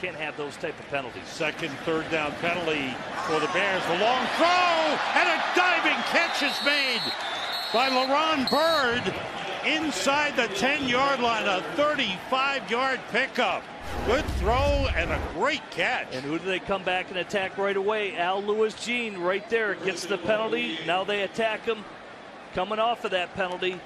Can't have those type of penalties. Second, third down penalty for the Bears. The long throw and a diving catch is made by LaRon Byrd inside the 10-yard line. A 35-yard pickup. Good throw and a great catch. And who do they come back and attack right away? Al-Louis Jean right there gets the penalty. Now they attack him. Coming off of that penalty,